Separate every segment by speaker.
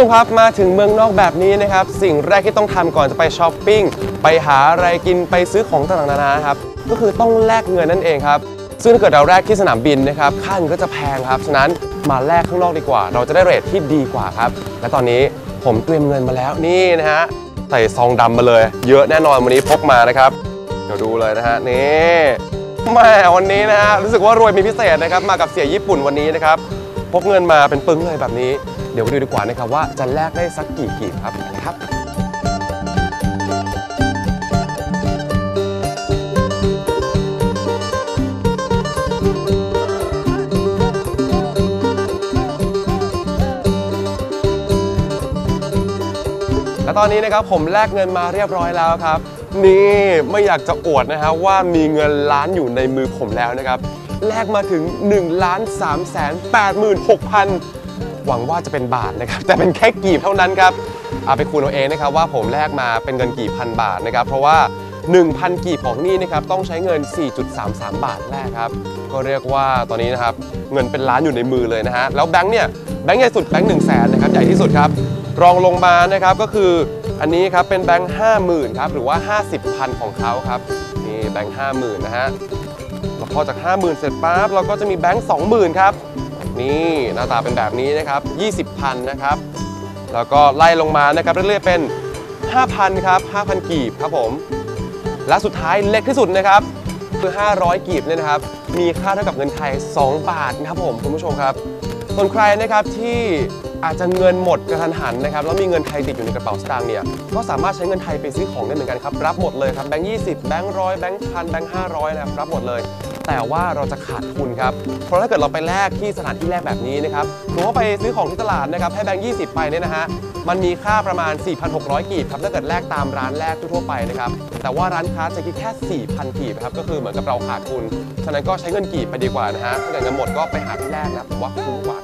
Speaker 1: ชมครับมาถึงเมืองนอกแบบนี้นะครับ สิ่งแรกที่ต้องทำก่อนจะไปช้อปปิ้งไปหาอะไรกินไปซื้อของต่างๆนานาครับก็คือต้องแลกเงินนั่นเองครับ ซึ่งถ้าเกิดเราแลกที่สนามบินนะครับค่าเงินก็จะแพงครับ ฉะนั้นมาแลกข้างนอกดีกว่า เราจะได้เรทที่ดีกว่าครับ และตอนนี้ผมเตรียมเงินมาแล้วนี่นะฮะใส่ซองดำมาเลย เยอะแน่นอนวันนี้พกมานะครับ เดี๋ยวดูเลยนะฮะนี่แม่วันนี้นะฮะรู้สึกว่ารวยมีพิเศษนะครับมากับเสียญี่ปุ่นวันนี้นะครับพกเงินมาเป็นปึ้งเลยแบบนี้ ดี๋ยวไปดูดีกว่านะครับว่าจะแลกได้สักกี่กีบครับนะครับ และตอนนี้นะครับผมแลกเงินมาเรียบร้อยแล้วครับ นี่ไม่อยากจะอวดนะฮะว่ามีเงินล้านอยู่ในมือผมแล้วนะครับแลกมาถึง1ล้าน3แสน8 6 0 0 หวังว่าจะเป็นบาทนะครับแต่เป็นแค่กีบเท่านั้นครับเอาไปคูณเอาเองนะครับว่าผมแลกมาเป็นเงินกี่พันบาทนะครับเพราะว่า 1,000 กีบของนี่นะครับต้องใช้เงิน 4.33 บาทแรกครับก็เรียกว่าตอนนี้นะครับเงินเป็นล้านอยู่ในมือเลยนะฮะแล้วแบงค์เนี่ยแบงค์ใหญ่สุดแบงค์1 0 0 0 0แสนนะครับใหญ่ที่สุดครับรองลงมานะครับก็คืออันนี้ครับเป็นแบงค์50,000ครับหรือว่า 50พันของเขาครับนี่แบงค์50,000นะฮะแล้วพอจาก 50,000 เสร็จปั๊บเราก็จะมีแบงค์20,000 ครับ นี่หน้าตาเป็นแบบนี้นะครับ 20พันนะครับ แล้วก็ไล่ลงมานะครับเรื่อยๆเป็น 5,000ครับ5,000 กีบครับผม และสุดท้ายเล็กที่สุดนะครับคือ500 กีบเนี่ยนะครับ มีค่าเท่ากับเงินไทย 2 บาทนะครับผมคุณผู้ชมครับส่วนใครนะครับที่ อาจจะเงินหมดกระทันหันนะครับแล้วมีเงินไทยติดอยู่ในกระเป๋าสตางค์เนี่ยก็สามารถใช้เงินไทยไปซื้อของได้เหมือนกันครับรับหมดเลยครับแบงค์20แบงค์ร้อยแบงค์พันแบงค์ห้าร้อยนะครับรับหมดเลย แต่ว่าเราจะขาดทุนครับเพราะถ้าเกิดเราไปแลกที่สถานที่แลกแบบนี้นะครับหรือว่าไปซื้อของที่ตลาดนะครับให้แบงค์20ไปเนี่ยนะฮะมันมีค่าประมาณ 4,600 กีบครับถ้าเกิดแลกตามร้านแลกทั่วไปนะครับแต่ว่าร้านค้าจะคิดแค่ 4,000 กีบครับก็คือเหมือนกับเราขาดทุนฉะนั้นก็ใช้เงินกีบไปดีกว่านะฮะถ้าเกิดเงินหมดก็ไปหาที่แลกนะผมว่าคุ้มกว่า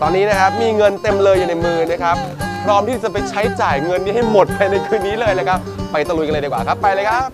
Speaker 1: ตอนนี้นะครับมีเงินเต็มเลยอยู่ในมือนะครับ พร้อมที่จะไปใช้จ่ายเงินนี้ให้หมดภายในคืนนี้เลยนะครับ ไปตะลุยกันเลยดีกว่าครับไปเลยครับ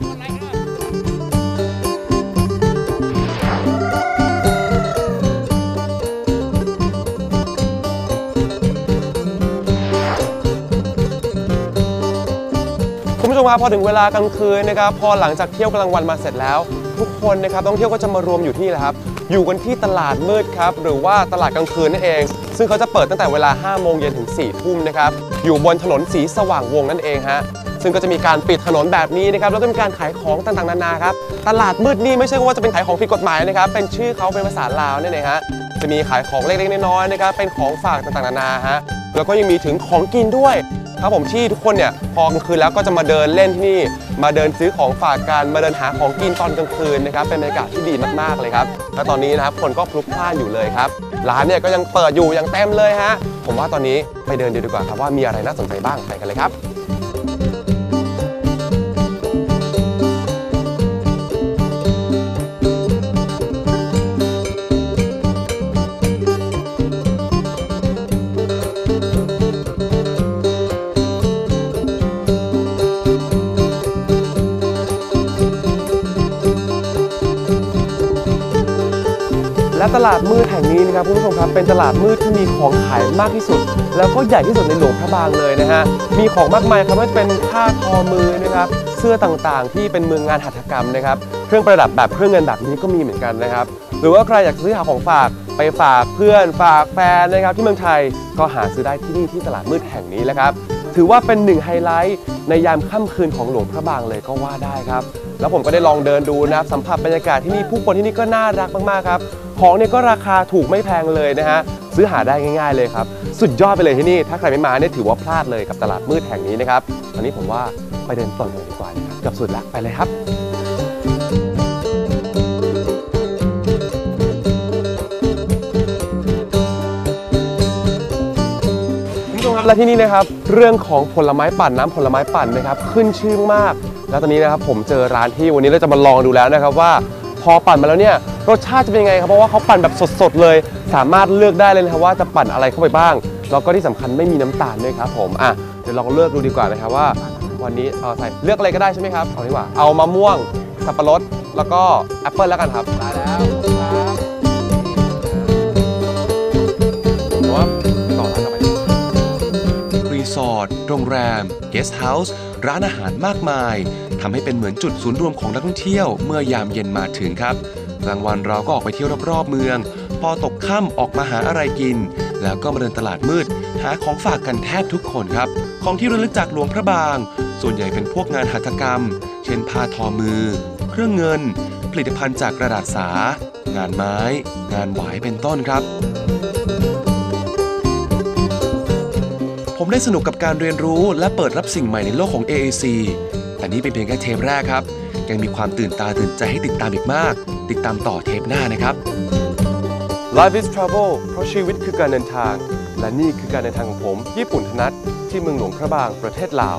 Speaker 1: คุณผู้ชมครับพอถึงเวลากลางคืนนะครับ พอหลังจากเที่ยวกลางวันมาเสร็จแล้ว ทุกคนนะครับต้องเที่ยวก็จะมารวมอยู่ที่นี่แหละครับ อยู่กันที่ตลาดมืดครับ หรือว่าตลาดกลางคืนนั่นเอง ซึ่งเขาจะเปิดตั้งแต่เวลา 5 โมงเย็นถึง 4 ทุ่มนะครับ อยู่บนถนนสีสว่างวงนั่นเองฮะ ซึ่งก็จะมีการปิดถนนแบบนี้นะครับ แล้วก็มีการขายของต่างๆ นานาครับ ตลาดมืดนี่ไม่ใช่ว่าจะเป็นขายของผิดกฎหมายนะครับ เป็นชื่อเขาเป็นภาษาลาวนั่นเองฮะ จะมีขายของเล็กๆ น้อยๆ นะครับ เป็นของฝากต่างๆ นานาฮะ แล้วก็ยังมีถึงของกินด้วย ครับผมที่ทุกคนเนี่ยพอกลางคืนแล้วก็จะมาเดินเล่นที่นี่ มาเดินซื้อของฝากกันมาเดินหาของกินตอนกลางคืนนะครับเป็นบรรยากาศที่ดีมากๆเลยครับและตอนนี้นะครับคนก็พลุกพล่านอยู่เลยครับร้านเนี่ยก็ยังเปิดอยู่ยังเต็มเลยฮะผมว่าตอนนี้ไปเดินดูดีกว่าครับว่ามีอะไรน่าสนใจบ้างไปกันเลยครับ และตลาดมืดแห่งนี้นะครับคุณผู้ชมครับเป็นตลาดมืดที่มีของขายมากที่สุด แล้วก็ใหญ่ที่สุดในหลวงพระบางเลยนะฮะมีของมากมายครับไม่ว่าจะเป็นผ้าทอมือนะครับเสื้อต่างๆ ที่เป็นเมืองงานหัตถกรรมนะครับเครื่องประดับแบบเครื่องเงินแบบนี้ก็มีเหมือนกันนะครับหรือว่าใครอยากซื้อหาของฝากไปฝากเพื่อนฝากแฟนนะครับที่เมืองไทยก็หาซื้อได้ที่นี่ที่ตลาดมืดแห่งนี้แหละครับ ถือว่าเป็นหนึ่งไฮไลท์ในยามค่ำคืนของหลวงพระบางเลยก็ว่าได้ครับ แล้วผมก็ได้ลองเดินดูนะครับสัมผัสบรรยากาศที่นี่ผู้คนที่นี่ก็น่ารักมากๆครับ ของเนี่ยก็ราคาถูกไม่แพงเลยนะฮะซื้อหาได้ง่าย ๆเลยครับ สุดยอดไปเลยที่นี่ ถ้าใครไม่มาเนี่ยถือว่าพลาดเลยกับตลาดมืดแห่งนี้นะครับตอนนี้ผมว่าไปเดินต่อเลยดีกว่านะครับเกับสุดละไปเลยครับ ครับและที่นี่นะครับเรื่องของผลไม้ปั่นน้ำผลไม้ปั่นนะครับขึ้นชื่อมากแล้วตอนนี้นะครับผมเจอร้านที่วันนี้เราจะมาลองดูแล้วนะครับว่าพอปั่นมาแล้วเนี่ยรสชาติจะเป็นยังไงครับเพราะว่าเขาปั่นแบบสดๆเลย สามารถเลือกได้เลยนะครับว่าจะปั่นอะไรเข้าไปบ้างแล้วก็ที่สำคัญไม่มีน้ำตาลด้วยครับผมอะเดี๋ยวลองเลือกดูดีกว่านะครับว่า วันนี้เอาใส่เลือกอะไรก็ได้ใช่ไหมครับเอาดีกว่าเอามะม่วงสับปะรดแล้วก็แอปเปิลแล้วกันครับได้แล้ว สอร์ท โรงแรม เกสต์เฮาส์ ร้านอาหารมากมายทำให้เป็นเหมือนจุดศูนย์รวมของนักท่องเที่ยวเมื่อยามเย็นมาถึงครับ กลางวันเราก็ออกไปเที่ยวรอบๆเมือง พอตกค่ำออกมาหาอะไรกิน แล้วก็มาเดินตลาดมืด หาของฝากกันแทบทุกคนครับ ของที่ระลึกจากหลวงพระบาง ส่วนใหญ่เป็นพวกงานหัตถกรรม เช่นผ้าทอมือ เครื่องเงิน ผลิตภัณฑ์จากกระดาษสา งานไม้ งานหวายเป็นต้นครับ ผมได้สนุกกับการเรียนรู้และเปิดรับสิ่งใหม่ในโลกของ AAC แต่นี่เป็นเพียงแค่เทปแรกครับ ยังมีความตื่นตาตื่นใจให้ติดตามอีกมาก ติดตามต่อเทปหน้านะครับ
Speaker 2: Life is Travel เพราะชีวิตคือการเดินทาง และนี่คือการเดินทางของผม ญี่ปุ่นธนัทที่เมืองหลวงพระบางประเทศลาว